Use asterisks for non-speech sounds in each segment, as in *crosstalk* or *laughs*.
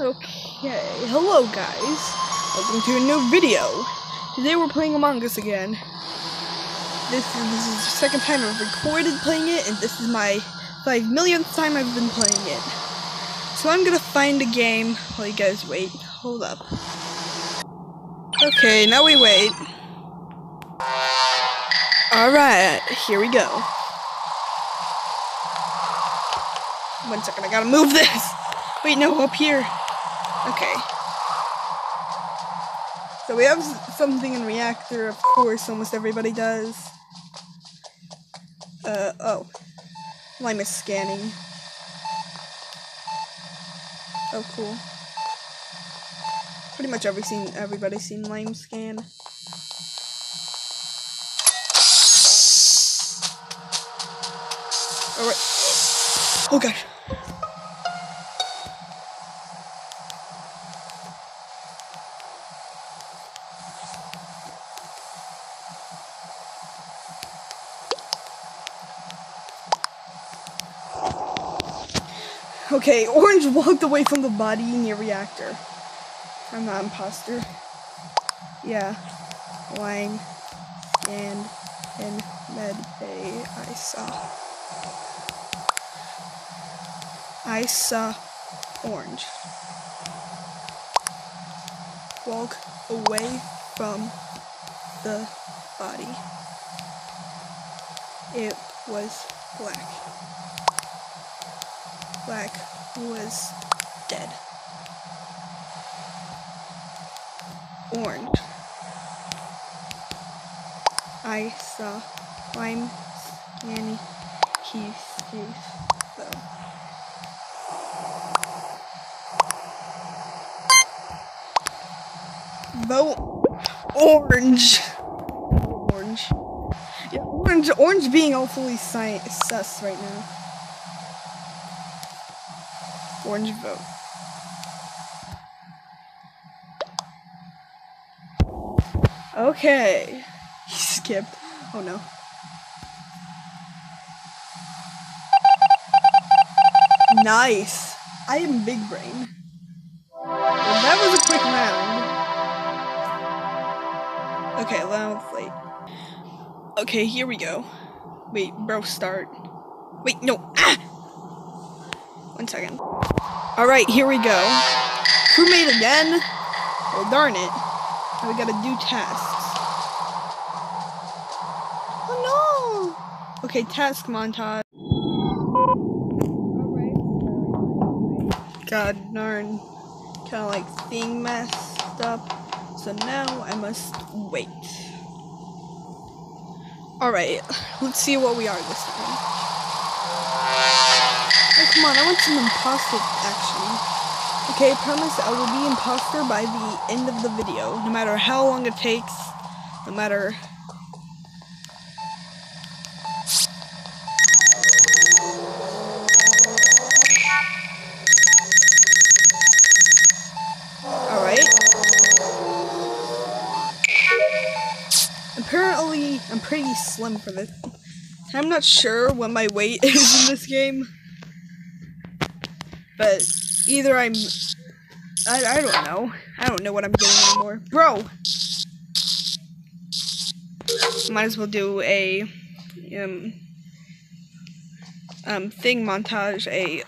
Okay, hello guys. Welcome to a new video. Today we're playing Among Us again. This is, this is the second time I've recorded playing it, and this is my five millionth time I've been playing it. So I'm gonna find a game while you guys wait. Hold up. Okay, now we wait. Alright, here we go. One second, I gotta move this. Wait, no, up here. Okay. So we have something in reactor, of course, almost everybody does. Uh, oh. Lime is scanning. Oh, cool. Pretty much every seen, everybody's seen Lime scan. Alright. Oh gosh. Okay, *laughs* Orange walked away from the body near reactor. I'm not imposter. Yeah. Lime. And in med bay I saw. I saw Orange. Walk away from the body. It was black. Black was dead. Orange. I saw lime scanning key safe though. Vote orange. Orange. Yeah, orange. Orange being awfully sus right now. Orange vote. Okay. *laughs* He skipped. Oh no. Nice. I am big brain. Well, that was a quick round. Okay, late. Okay, here we go. Wait, bro, start. Wait, no. One second. Alright, here we go. Crewmate again? Well, darn it. We gotta do tasks. Oh no! Okay, task montage. God darn. Kinda like thing messed up. So now I must wait. Alright, let's see what we are this time. Oh, come on, I want some imposter action. Okay, promise I will be imposter by the end of the video, no matter how long it takes, no matter. Alright. Apparently, I'm pretty slim for this. I'm not sure what my weight is in this game. But either I'm I, I don't know. I don't know what I'm getting anymore. Bro! Might as well do a um um thing montage, a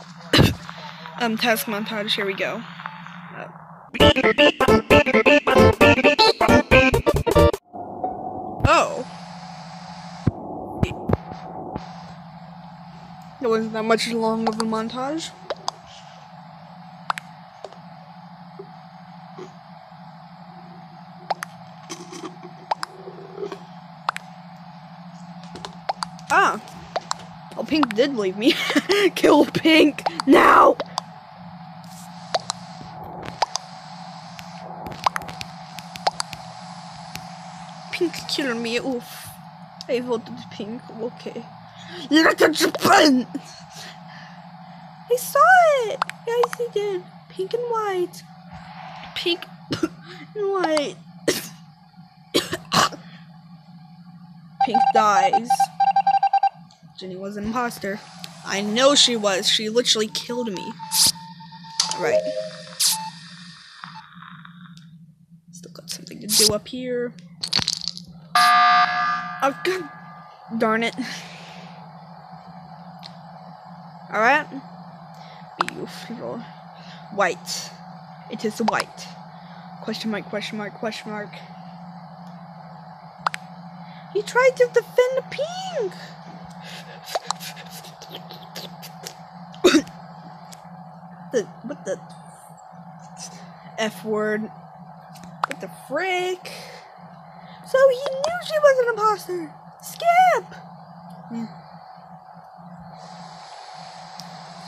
*coughs* um task montage. Here we go. Oh. It wasn't that much long of a montage. Oh, Pink did leave me. *laughs* Kill Pink now. Pink killed me. Oof. I voted Pink. Okay. Look at Japan. I saw it. Yes, he did. Pink and white. Pink *laughs* and white. *coughs* Pink dies. Jenny was an imposter. I know she was. She literally killed me. Right. Still got something to do up here. Oh, god darn it. Alright. Beautiful. White. It is white. Question mark, question mark, question mark. He tried to defend the pink. The what the F word? What the frick? So he knew she was an imposter. Skip. Yeah.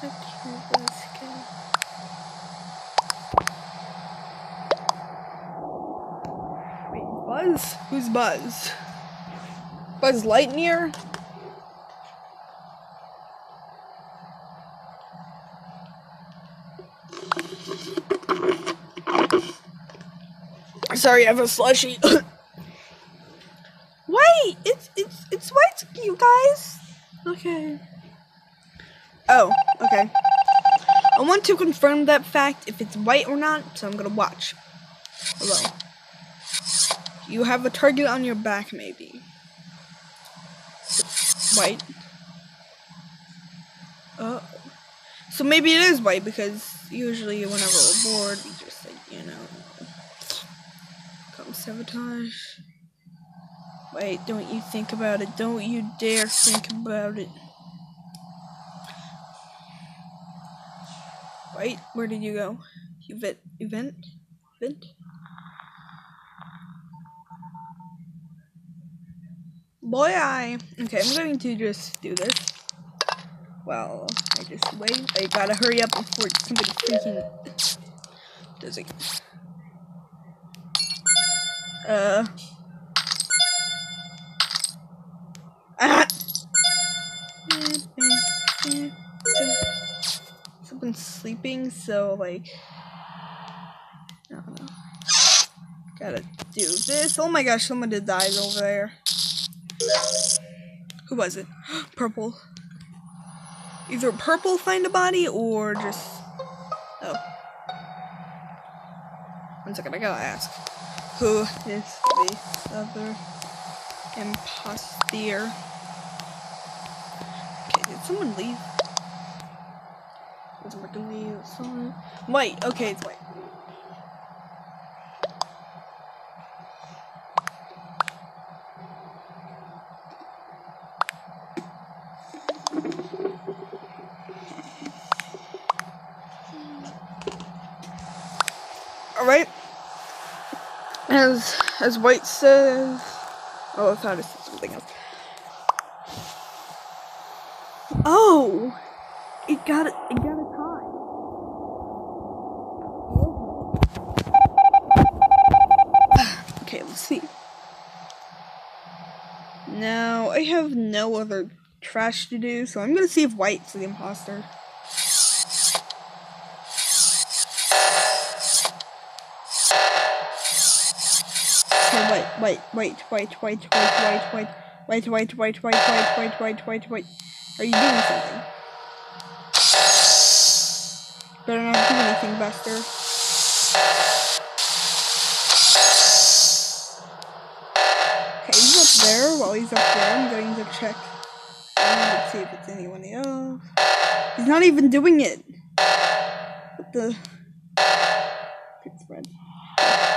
So cute, Skip. Wait, Buzz? Who's Buzz? Buzz Lightyear? Sorry, I have a slushy. *coughs* Wait, it's it's it's white, you guys. Okay. Oh, okay. I want to confirm that fact if it's white or not, so I'm gonna watch. Hello. You have a target on your back, maybe. White. Oh. So maybe it is white because usually whenever we're bored, we just like, you know, come sabotage. Wait, don't you think about it. Don't you dare think about it. Wait, where did you go? Event, event, event? Boy, I. Okay, I'm going to just do this. Well, I just wait. I gotta hurry up before somebody freaking does it. Uh. Ah! Someone's sleeping, so like. I don't know. Gotta do this. Oh my gosh, someone did die over there. Who was it? *gasps* Purple. Either purple find a body or just. Oh. One second, I gotta ask. Who is the other impostor? Okay, did someone leave? Did someone leave? Someone. Wait, Okay, it's white. As as White says Oh I thought it said something else. Oh it got it it got a tie. okay, let's see. Now I have no other trash to do, so I'm gonna see if White's the imposter. Wait, wait, wait, wait, wait, wait, wait, wait, wait, wait, wait, wait, wait, wait, wait, wait. Are you doing something? Better not do anything, Buster. Okay, he's up there. While he's up there, I'm going to check. Let's see if it's anyone else. He's not even doing it. What the? It's red.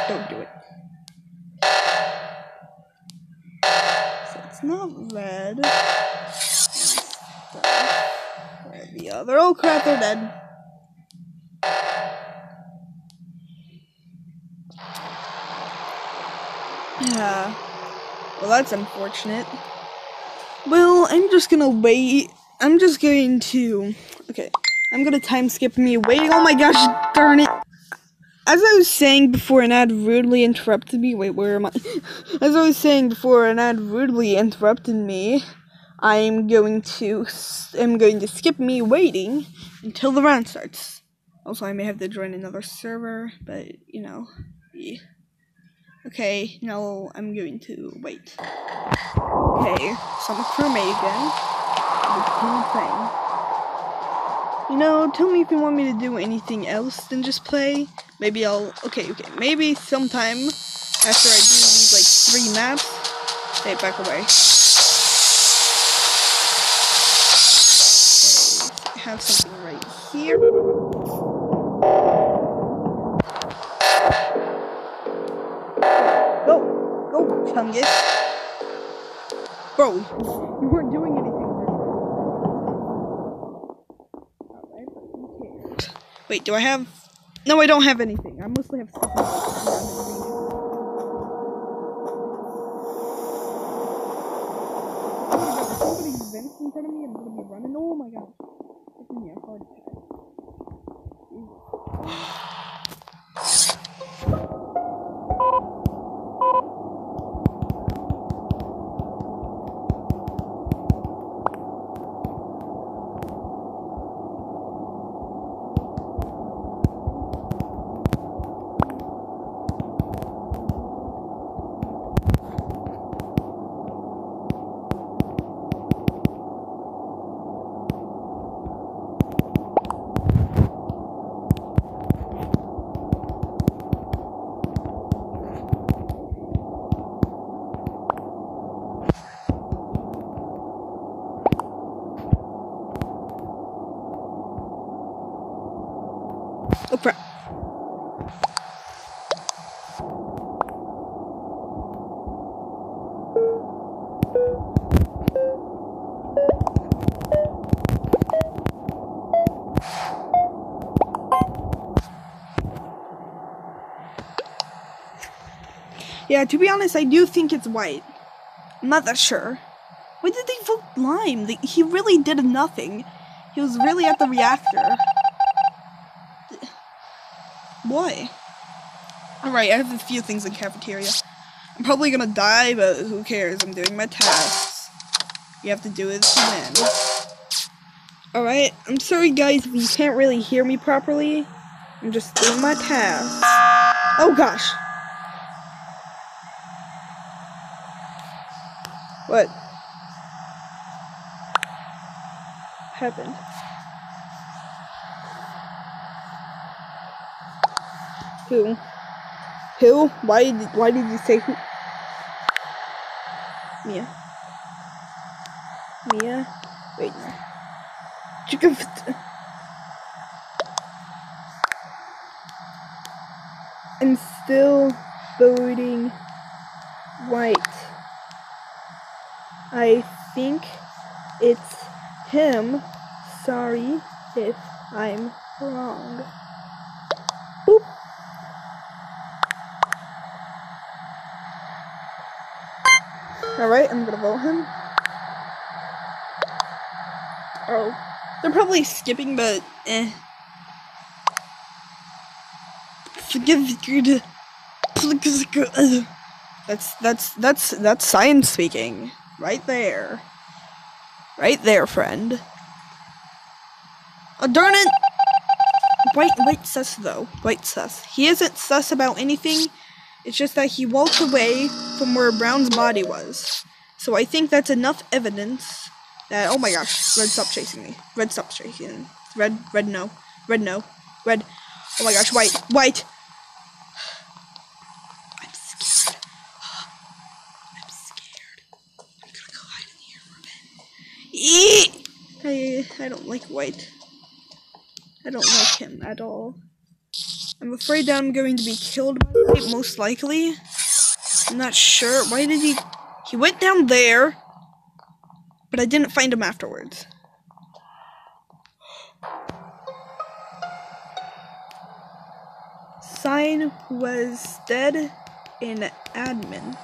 Don't do it. It's not red. Where the other? Oh crap, they're dead. Yeah. Well, that's unfortunate. Well, I'm just gonna wait. I'm just going to. Okay. I'm gonna time skip me waiting. Oh my gosh, darn it as I was saying before an ad rudely interrupted me, wait, where am I? *laughs* as I was saying before an ad rudely interrupted me, I'm going to I'm going to skip me waiting until the round starts. Also, I may have to join another server, but you know, yeah. Okay, now I'm going to wait. Okay, so I'm a crewmate again. The thing. You know, tell me if you want me to do anything else than just play. Maybe I'll, okay, okay, maybe sometime after I do these like three maps. Hey, back away. Okay, have something right here. Go, go, Chungus. Bro, you weren't doing anything. Alright, but who cares? Wait, do I have? No, I don't have anything. I mostly have stuff. In. Oh my god! Me a heart attack. Oh crap. Yeah, to be honest, I do think it's white. I'm not that sure. Why did they vote Lime? He really did nothing. He was really at the reactor. Why? Alright, I have a few things in cafeteria. I'm probably gonna die, but who cares? I'm doing my tasks. You have to do it to win. Alright, I'm sorry guys if you can't really hear me properly. I'm just doing my tasks. Oh gosh. What? Happened. Who? Who? Why did why did you say who? Mia. Mia? Wait no. Chicken I'm still voting white. I think it's him. Sorry if I'm wrong. Boop. Alright, I'm gonna vote him. Oh. They're probably skipping, but eh. Forgive good. That's that's that's that's science speaking. Right there. Right there, friend. Oh darn it! White white sus though. White sus. He isn't sus about anything. It's just that he walked away from where Brown's body was. So I think that's enough evidence that oh my gosh, red stop chasing me. Red stop chasing. Red red no. Red no. Red oh my gosh, white, white. I'm scared. I'm scared. I'm gonna go hide in here for a bit. Eee! I don't like white. I don't like him at all. I'm afraid that I'm going to be killed by white, most likely. I'm not sure. Why did he... He went down there, but I didn't find him afterwards. Cyan was dead in admin.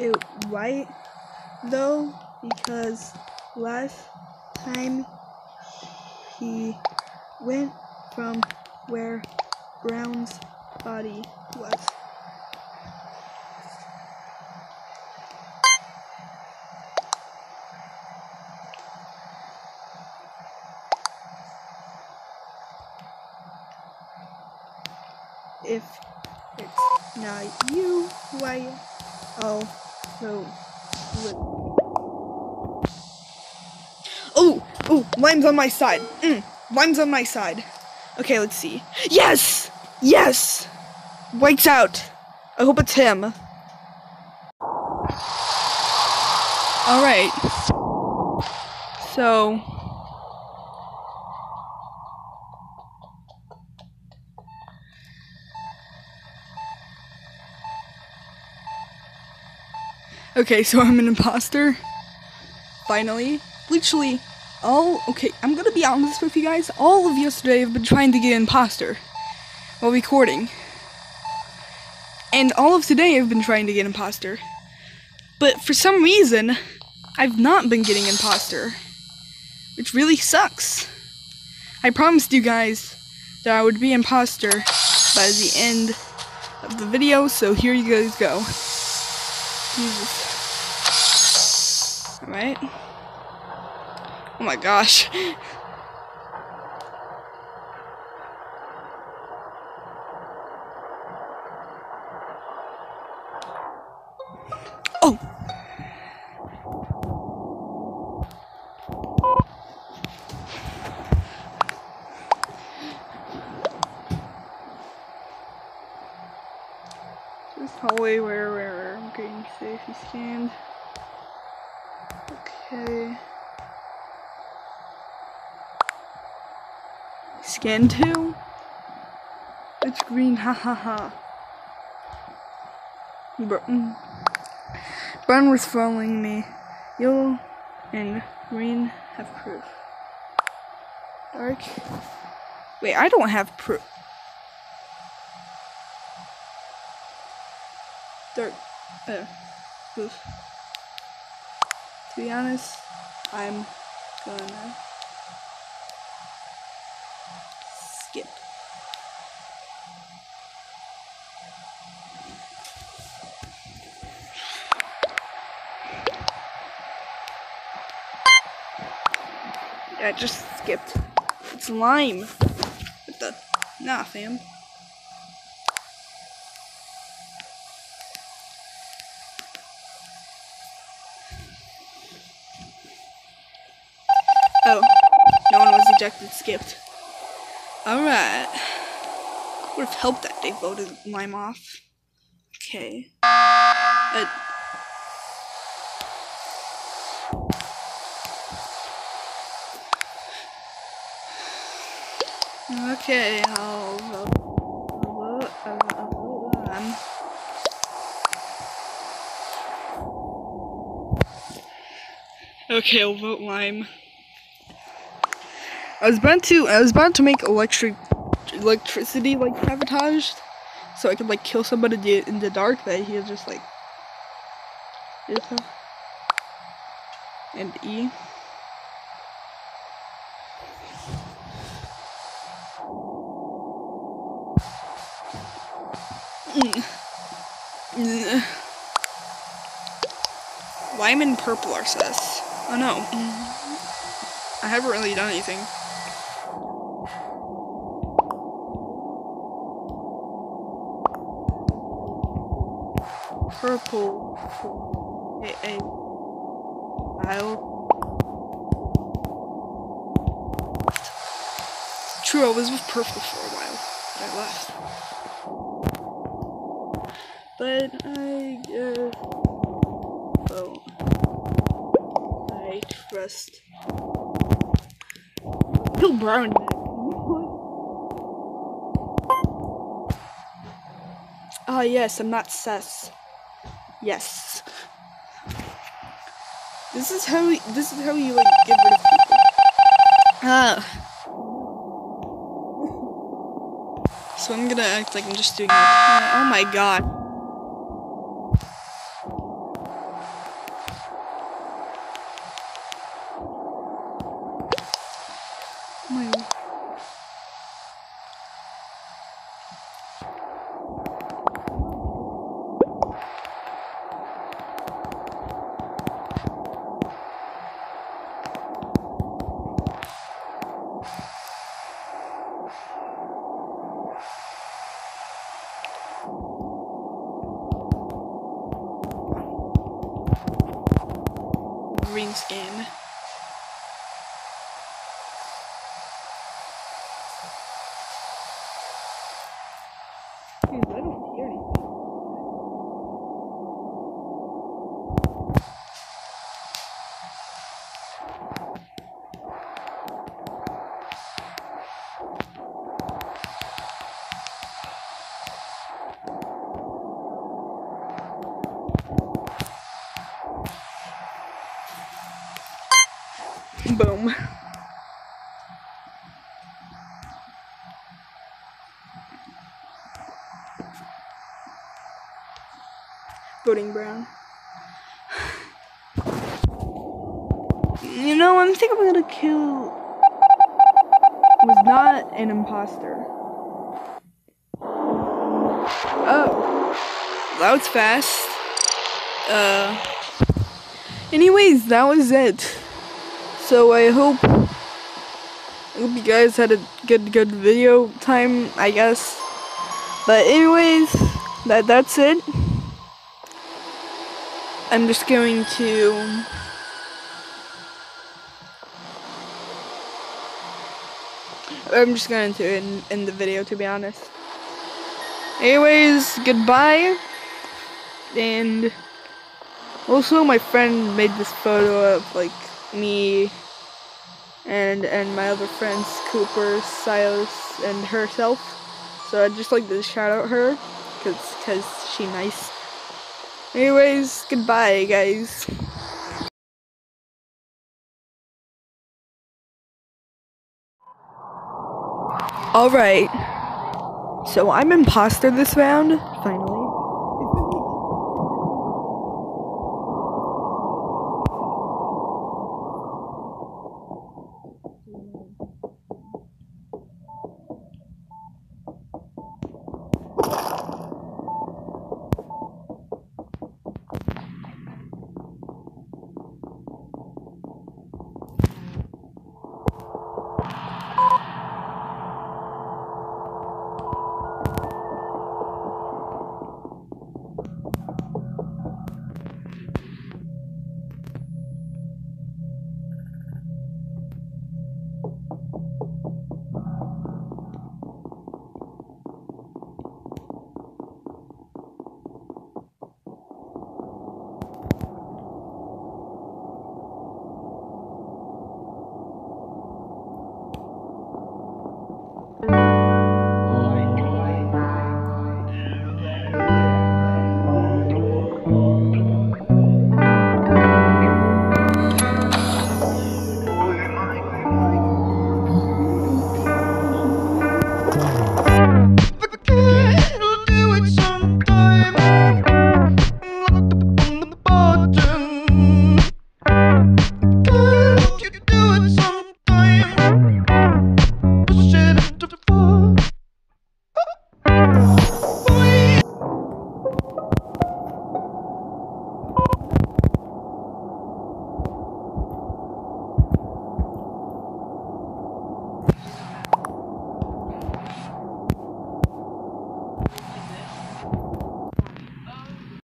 It right though because last time he went from where Brown's body was. If it's not you, why I'll vote Oh, oh, lime's on my side. Mm, lime's on my side. Okay, let's see. Yes! Yes! Wakes out. I hope it's him. Alright. So. Okay, so I'm an imposter. Finally. Literally, all. Okay, I'm gonna be honest with you guys. All of yesterday I've been trying to get imposter while recording. And all of today I've been trying to get imposter. But for some reason, I've not been getting imposter. Which really sucks. I promised you guys that I would be imposter by the end of the video, so here you guys go. Jesus. Alright. Oh my gosh. Oh! This hallway where, where, I'm getting safety scanned. Okay. Scan two? It's green, ha ha ha. Brown. Brown was following me. Yellow and green have proof. Dark. Wait, I don't have proof. Dark. Uh, oof. To be honest, I'm gonna skip. I just skipped. It's lime. What the? Nah, fam. No one was ejected, skipped. Alright. Would have helped that they voted Lime off. Okay. Uh, okay, I'll vote. I'll vote. I'll vote. Lime. Okay, I'll vote Lime. I was about to I was about to make electric electricity like sabotaged, so I could like kill somebody in the dark. that he was just like, and E. Mm. Mm. Lime and purple are sus. Oh no. I haven't really done anything. Purple. A a I'll True, I was with purple for a while, but I left. But I uh well I trust Kill Brown. Ah yes, I'm not sus. Yes. This is how we, this is how you like get rid of people. Ah. *laughs* So I'm gonna act like I'm just doing it. Oh my god. rings in. Brown. You know, I think I'm gonna kill. Was not an imposter. Oh, that was fast. Uh. Anyways, that was it. So I hope, I hope you guys had a good good video time, I guess. But anyways, that that's it. I'm just going to I'm just going to end, end the video to be honest. Anyways, goodbye. And also my friend made this photo of like me and and my other friends Cooper, Silas, and herself. So I'd just like to shout out her cause cause she nice. Anyways, goodbye guys. Alright. So I'm imposter this round, finally.